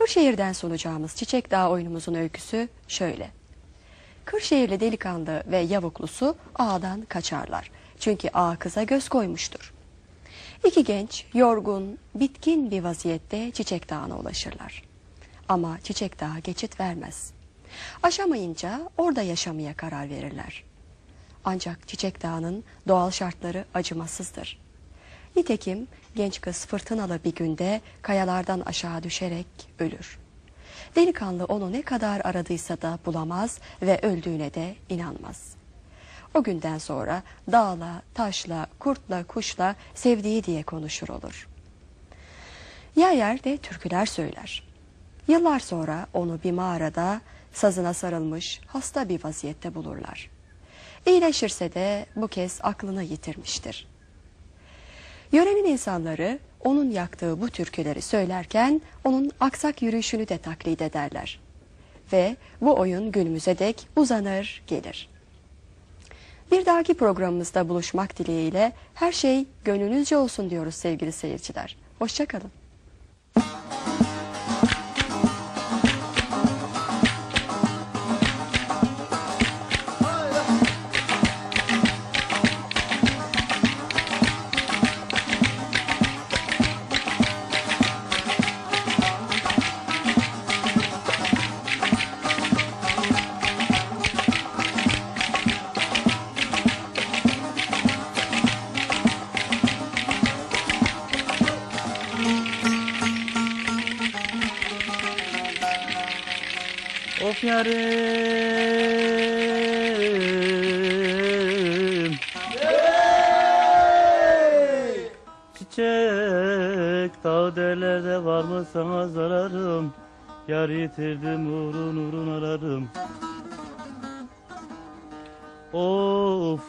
Kırşehir'den sunacağımız Çiçek Dağı oyunumuzun öyküsü şöyle. Kırşehirli delikanlı ve yavuklusu ağadan kaçarlar. Çünkü ağa kıza göz koymuştur. İki genç yorgun, bitkin bir vaziyette Çiçek Dağı'na ulaşırlar. Ama Çiçek Dağı geçit vermez. Aşamayınca orada yaşamaya karar verirler. Ancak Çiçek Dağı'nın doğal şartları acımasızdır. Nitekim genç kız fırtınalı bir günde kayalardan aşağı düşerek ölür. Delikanlı onu ne kadar aradıysa da bulamaz ve öldüğüne de inanmaz. O günden sonra dağla, taşla, kurtla, kuşla sevdiği diye konuşur olur. Yer yer de türküler söyler. Yıllar sonra onu bir mağarada sazına sarılmış hasta bir vaziyette bulurlar. İyileşirse de bu kez aklını yitirmiştir. Yörenin insanları onun yaktığı bu türküleri söylerken onun aksak yürüyüşünü de taklit ederler. Ve bu oyun günümüze dek uzanır gelir. Bir dahaki programımızda buluşmak dileğiyle her şey gönlünüzce olsun diyoruz sevgili seyirciler. Hoşçakalın. Of yarim. Çiçek dağ derlerde var mı sana zararım? Yar yitirdim uğrun uğrun ararım. Of.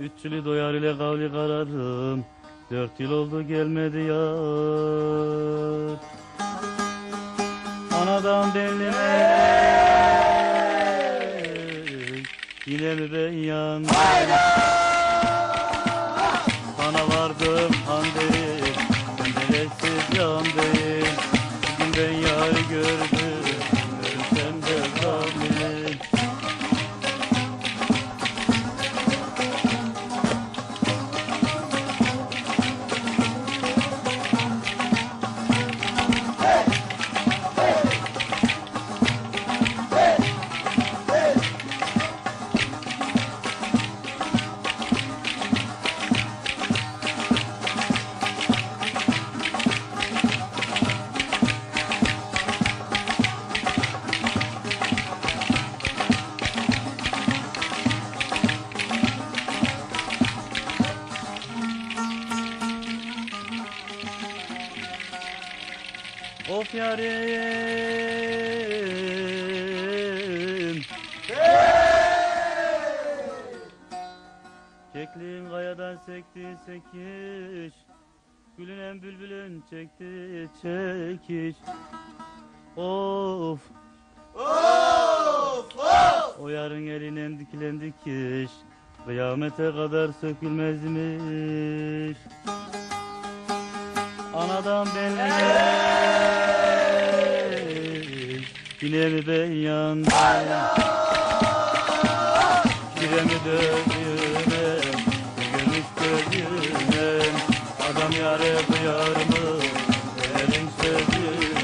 Üçlü doyar ile kavli kararım. Dört yıl oldu gelmedi yar Anadan belli Yine mi ben yandım Sana vardım han değil Bendereksiz can değil. Bugün ben yar gördüm Of yarim. Kekliğin kayadan sekti sekiş. Gülünen bülbülün çekti çekiş. Of. O yarın elinden dikilen dikiş. Kıyamete kadar sökülmezmiş anadan belli Yine mi ben yandım Yine mi dövdüğüne Gömüş Adam yarı kıyar mı? Elin sözüne